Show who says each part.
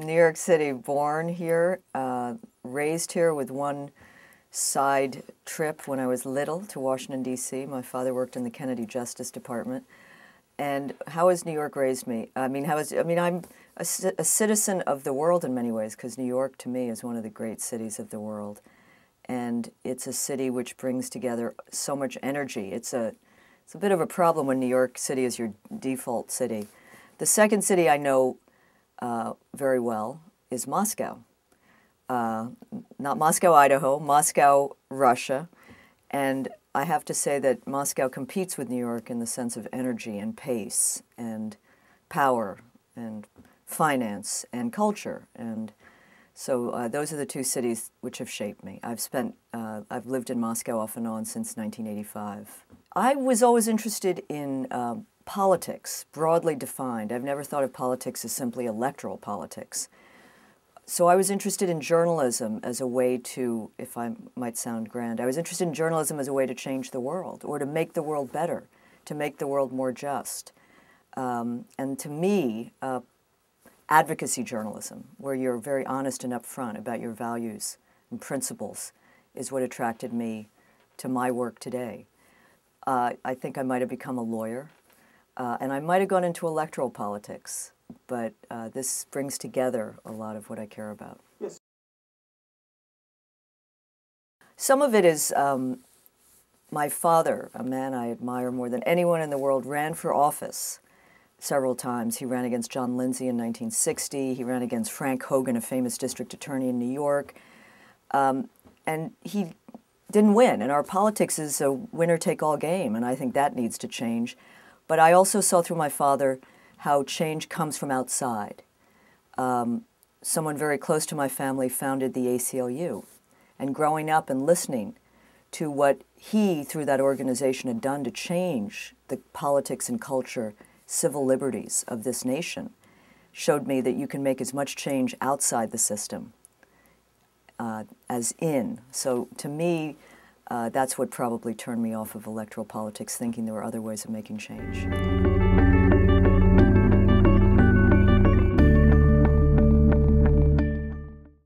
Speaker 1: New York City, born here, uh, raised here with one side trip when I was little to Washington, D.C. My father worked in the Kennedy Justice Department. And how has New York raised me? I mean, how is, I mean, I'm a, a citizen of the world in many ways because New York to me is one of the great cities of the world. And it's a city which brings together so much energy. It's a, it's a bit of a problem when New York City is your default city. The second city I know uh, very well is Moscow. Uh, not Moscow, Idaho, Moscow, Russia. And I have to say that Moscow competes with New York in the sense of energy and pace and power and finance and culture. And so uh, those are the two cities which have shaped me. I've spent, uh, I've lived in Moscow off and on since 1985. I was always interested in uh, politics, broadly defined. I've never thought of politics as simply electoral politics. So I was interested in journalism as a way to, if I might sound grand, I was interested in journalism as a way to change the world or to make the world better, to make the world more just. Um, and to me, uh, advocacy journalism, where you're very honest and upfront about your values and principles, is what attracted me to my work today. Uh, I think I might have become a lawyer, uh, and I might have gone into electoral politics but uh, this brings together a lot of what I care about. Yes. Some of it is um, my father, a man I admire more than anyone in the world, ran for office several times. He ran against John Lindsay in 1960. He ran against Frank Hogan, a famous district attorney in New York. Um, and he didn't win. And our politics is a winner take all game, and I think that needs to change. But I also saw through my father how change comes from outside. Um, someone very close to my family founded the ACLU, and growing up and listening to what he, through that organization, had done to change the politics and culture, civil liberties of this nation, showed me that you can make as much change outside the system uh, as in. So to me, uh, that's what probably turned me off of electoral politics, thinking there were other ways of making change.